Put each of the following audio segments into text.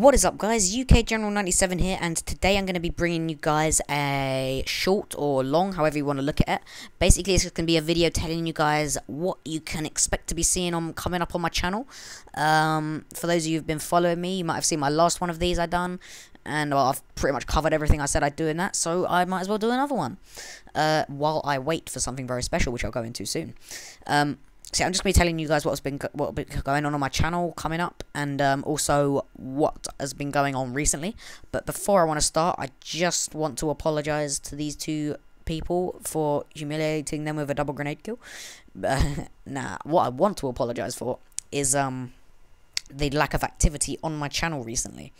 What is up guys, UK General 97 here and today I'm going to be bringing you guys a short or long, however you want to look at it. Basically it's going to be a video telling you guys what you can expect to be seeing on coming up on my channel. Um, for those of you who've been following me, you might have seen my last one of these I done and well, I've pretty much covered everything I said I'd do in that, so I might as well do another one. Uh, while I wait for something very special, which I'll go into soon. Um, See, I'm just going to be telling you guys what's been what been going on on my channel coming up, and um, also what has been going on recently. But before I want to start, I just want to apologise to these two people for humiliating them with a double grenade kill. nah, what I want to apologise for is um the lack of activity on my channel recently,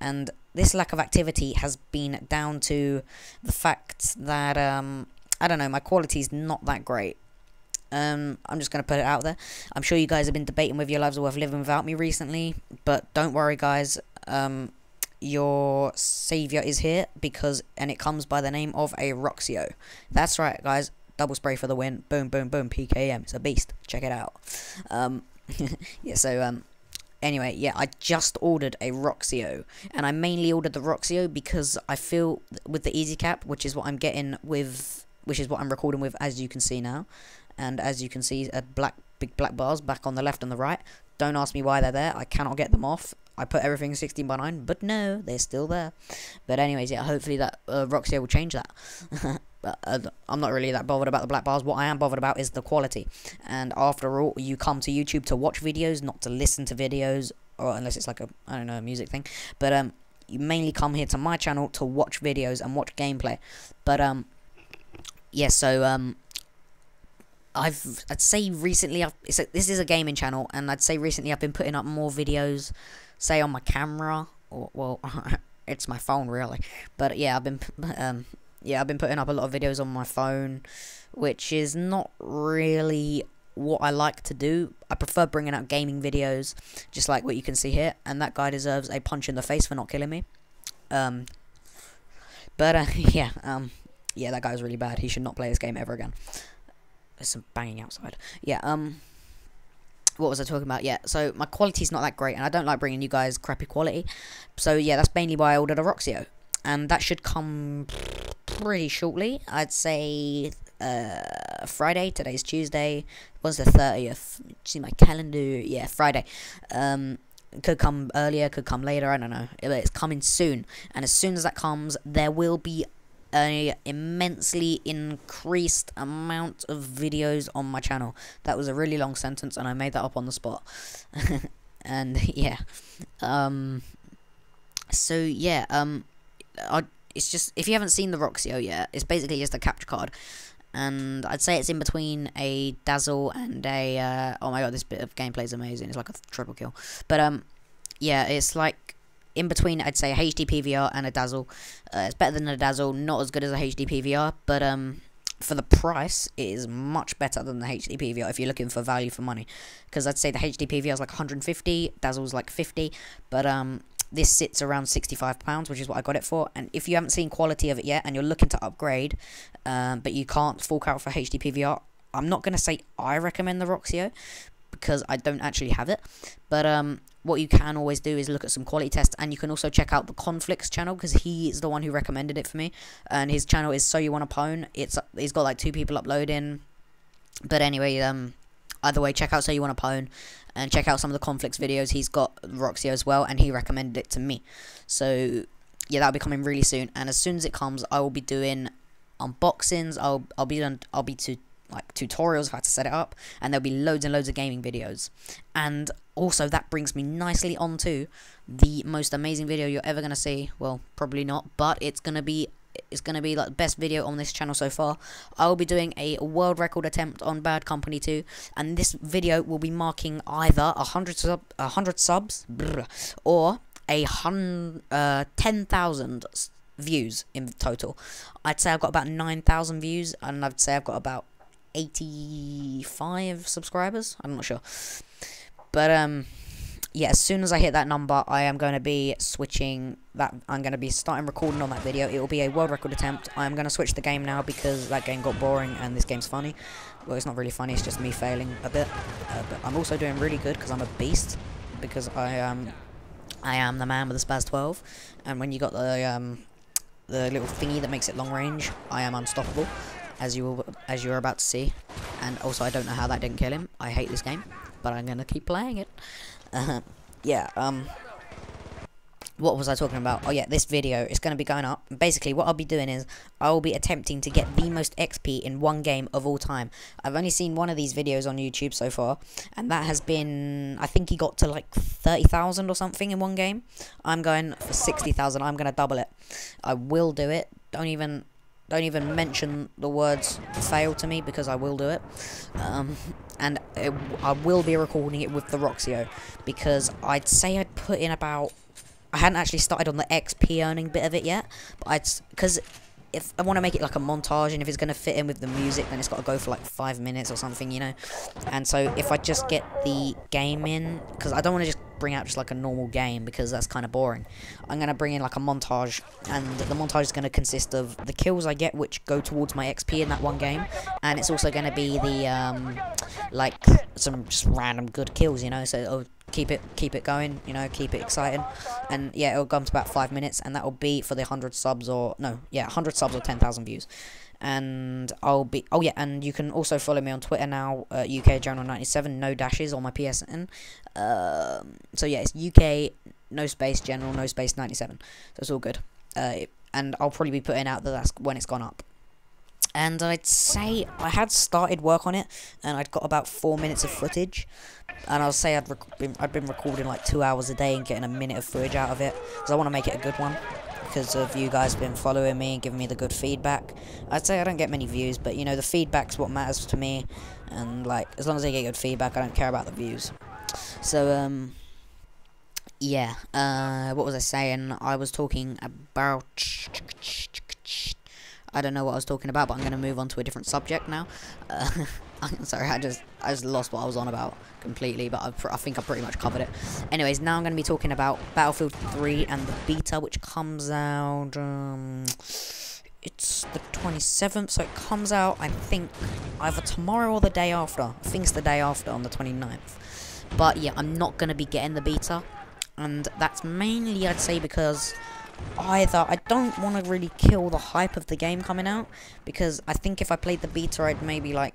and this lack of activity has been down to the fact that um I don't know my quality is not that great um, I'm just going to put it out there. I'm sure you guys have been debating whether your lives are worth living without me recently, but don't worry, guys. Um, your savior is here because, and it comes by the name of a Roxio. That's right, guys. Double spray for the win. Boom, boom, boom. PKM. It's a beast. Check it out. Um, yeah. So um, anyway, yeah, I just ordered a Roxio, and I mainly ordered the Roxio because I feel with the Easy Cap, which is what I'm getting with, which is what I'm recording with, as you can see now and as you can see, a black big black bars back on the left and the right. Don't ask me why they're there. I cannot get them off. I put everything 16 by 9, but no, they're still there. But anyways, yeah, hopefully that uh, Roxio will change that. but uh, I'm not really that bothered about the black bars. What I am bothered about is the quality. And after all, you come to YouTube to watch videos, not to listen to videos, or unless it's like a I don't know a music thing. But um, you mainly come here to my channel to watch videos and watch gameplay. But um, yeah, so um, I've I'd say recently I've a, this is a gaming channel and I'd say recently I've been putting up more videos say on my camera or well it's my phone really. But yeah I've been um yeah I've been putting up a lot of videos on my phone which is not really what I like to do. I prefer bringing out gaming videos just like what you can see here and that guy deserves a punch in the face for not killing me. Um but uh, yeah um yeah that guy was really bad. He should not play this game ever again there's some banging outside. Yeah, um, what was I talking about? Yeah, so my quality's not that great, and I don't like bringing you guys crappy quality. So yeah, that's mainly why I ordered a Roxio, and that should come pretty shortly. I'd say uh, Friday. Today's Tuesday. Was the thirtieth? See my calendar. Yeah, Friday. Um, could come earlier, could come later. I don't know. It's coming soon, and as soon as that comes, there will be a immensely increased amount of videos on my channel. That was a really long sentence and I made that up on the spot. and yeah. Um so yeah, um I it's just if you haven't seen the Roxio yet, it's basically just a capture card. And I'd say it's in between a Dazzle and a uh, oh my god, this bit of gameplay is amazing. It's like a triple kill. But um yeah, it's like in between, I'd say HD PVR and a Dazzle. Uh, it's better than a Dazzle, not as good as a HD PVR, but um, for the price, it is much better than the HD PVR if you're looking for value for money. Because I'd say the HD PVR is like 150, Dazzle's like 50, but um, this sits around £65, which is what I got it for. And if you haven't seen quality of it yet and you're looking to upgrade, um, but you can't fork out for HD PVR, I'm not going to say I recommend the Roxio because I don't actually have it. But um, what you can always do is look at some quality tests and you can also check out the conflicts channel because he is the one who recommended it for me and his channel is so you want to pwn. It's he's got like two people uploading but anyway um either way check out so you want to pwn and check out some of the conflicts videos he's got roxio as well and he recommended it to me. So yeah that'll be coming really soon and as soon as it comes i will be doing unboxings i'll i'll be done i'll be to like tutorials of how to set it up and there'll be loads and loads of gaming videos. And also that brings me nicely onto the most amazing video you're ever going to see. Well probably not but it's going to be it's going to be like the best video on this channel so far. I will be doing a world record attempt on bad company 2 and this video will be marking either a hundred sub a hundred subs or a hundred uh 10,000 views in total. I'd say i've got about 9,000 views and i'd say i've got about 85 subscribers. I'm not sure. But, um, yeah, as soon as I hit that number, I am going to be switching that. I'm going to be starting recording on that video. It will be a world record attempt. I'm going to switch the game now because that game got boring and this game's funny. Well, it's not really funny. It's just me failing a bit. Uh, but I'm also doing really good because I'm a beast. Because I um, I am the man with the SPAS 12, and when you got the um, the little thingy that makes it long range, I am unstoppable, as you will, as you are about to see. And also, I don't know how that didn't kill him. I hate this game, but I'm gonna keep playing it. Uh, yeah. Um what was I talking about? Oh yeah, this video is going to be going up. Basically, what I'll be doing is I will be attempting to get the most XP in one game of all time. I've only seen one of these videos on YouTube so far, and that has been, I think he got to like 30,000 or something in one game. I'm going for 60,000. I'm going to double it. I will do it. Don't even don't even mention the words fail to me because I will do it. Um, and it, I will be recording it with the Roxio because I'd say I'd put in about I hadn't actually started on the XP earning bit of it yet, but I'd because if I want to make it like a montage, and if it's going to fit in with the music, then it's got to go for like five minutes or something, you know. And so if I just get the game in, because I don't want to just bring out just like a normal game because that's kind of boring. I'm going to bring in like a montage, and the montage is going to consist of the kills I get, which go towards my XP in that one game, and it's also going to be the um, like some just random good kills, you know. So it'll keep it keep it going you know keep it exciting and yeah it'll come to about five minutes and that will be for the 100 subs or no yeah 100 subs or 10,000 views and I'll be oh yeah and you can also follow me on Twitter now uh, UK General 97 no dashes on my PSN um, so yeah it's UK no space General no space 97 so it's all good. Uh, and I'll probably be putting out that that's when it's gone up. And I'd say I had started work on it, and I'd got about four minutes of footage, and I'll say I'd been I'd been recording like two hours a day and getting a minute of footage out of it, because I want to make it a good one, because of you guys been following me and giving me the good feedback. I'd say I don't get many views, but you know the feedback's what matters to me, and like as long as I get good feedback, I don't care about the views. So um. Yeah, uh, what was I saying? I was talking about I don't know what I was talking about, but I'm going to move on to a different subject now. Uh, I'm sorry, I just I just lost what I was on about completely, but I, I think I pretty much covered it. Anyways, now I'm going to be talking about Battlefield 3 and the beta, which comes out... Um, it's the 27th, so it comes out, I think, either tomorrow or the day after. I think it's the day after, on the 29th. But yeah, I'm not going to be getting the beta, and that's mainly, I'd say, because either. I don't want to really kill the hype of the game coming out because I think if I played the beta, I'd maybe like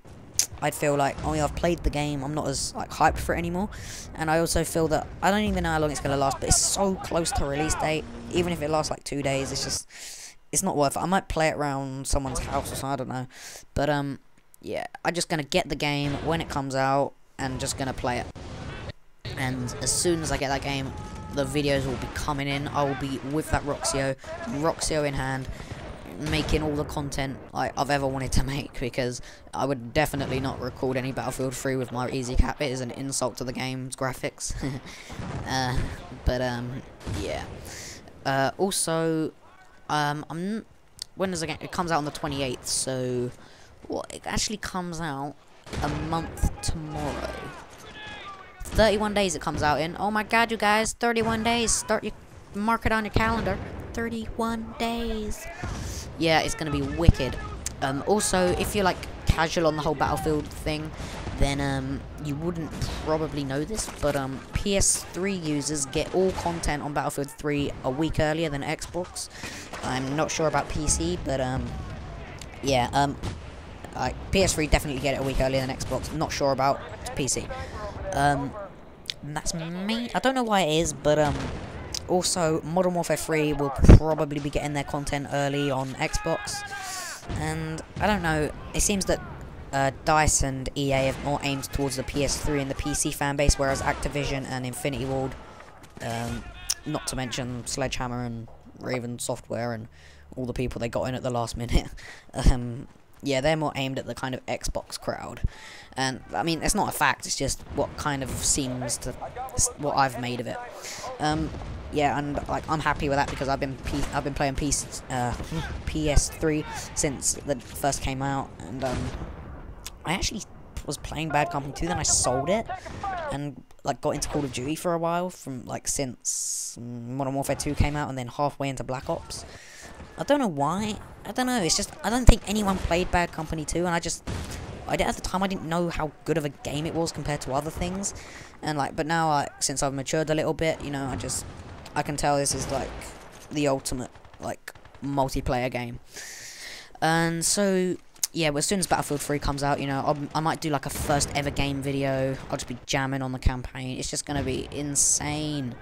I'd feel like, oh yeah, I've played the game, I'm not as like hyped for it anymore. And I also feel that I don't even know how long it's gonna last, but it's so close to release date. Even if it lasts like two days, it's just it's not worth it. I might play it around someone's house or something, I don't know. But um yeah, I'm just gonna get the game when it comes out and just gonna play it. And as soon as I get that game, the videos will be coming in. I will be with that Roxio, Roxio in hand, making all the content I, have ever wanted to make because I would definitely not record any Battlefield 3 with my easy cap. It is an insult to the game's graphics. uh, but um, yeah. Uh, also, um, I'm it? It comes out on the 28th, so it actually comes out a month tomorrow. 31 days it comes out in. Oh my god, you guys, 31 days. Start you mark it on your calendar. 31 days. Yeah, it's gonna be wicked. Um, also, if you're like casual on the whole Battlefield thing, then um, you wouldn't probably know this, but um, PS3 users get all content on Battlefield 3 a week earlier than Xbox. I'm not sure about PC, but um, yeah, um, PS3 definitely get it a week earlier than Xbox. Not sure about PC. Um, that's me. I don't know why it is, but also Modern Warfare 3 will probably be getting their content early on Xbox, and I don't know. It seems that uh, DICE and EA have more aimed towards the PS3 and the PC fan base, whereas Activision and Infinity Ward, um, not to mention Sledgehammer and Raven Software and all the people they got in at the last minute, um, yeah, they're more aimed at the kind of Xbox crowd. And, I mean, it's not a fact, it's just what kind of seems to, what I've made of it. Um, yeah, and, like, I'm happy with that because I've been, P I've been playing PS, uh, PS3 since it first came out, and, um, I actually was playing Bad Company 2, then I sold it, and, like, got into Call of Duty for a while, from, like, since Modern Warfare 2 came out, and then halfway into Black Ops. I don't know why. I don't know. It's just I don't think anyone played Bad Company 2, and I just I did, at the time I didn't know how good of a game it was compared to other things, and like but now since I've matured a little bit, you know, I just I can tell this is like the ultimate like multiplayer game. And so yeah, well, as soon as Battlefield 3 comes out, you know, I'll, I might do like a first ever game video. I'll just be jamming on the campaign. It's just gonna be insane.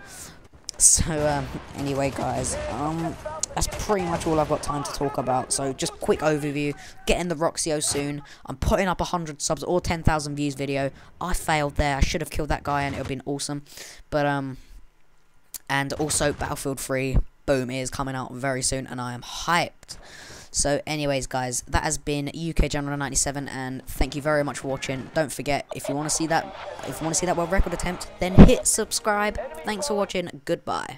So um, anyway, guys, um, that's pretty much all I've got time to talk about. So just quick overview. Getting the Roxio soon. I'm putting up a hundred subs or ten thousand views video. I failed there. I should have killed that guy, and it would have been awesome. But um, and also Battlefield 3. Boom is coming out very soon, and I am hyped. So anyways guys, that has been UK General 97 and thank you very much for watching. Don't forget if you want to see that if you want to see that world record attempt, then hit subscribe. Thanks for watching. Goodbye.